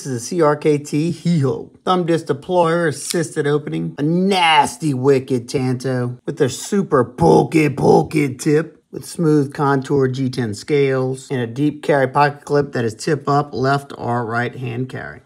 This is a CRKT Heiho Thumb disc deployer, assisted opening. A nasty wicked Tanto with a super bulky bulky tip with smooth contour G10 scales and a deep carry pocket clip that is tip up, left or right hand carry.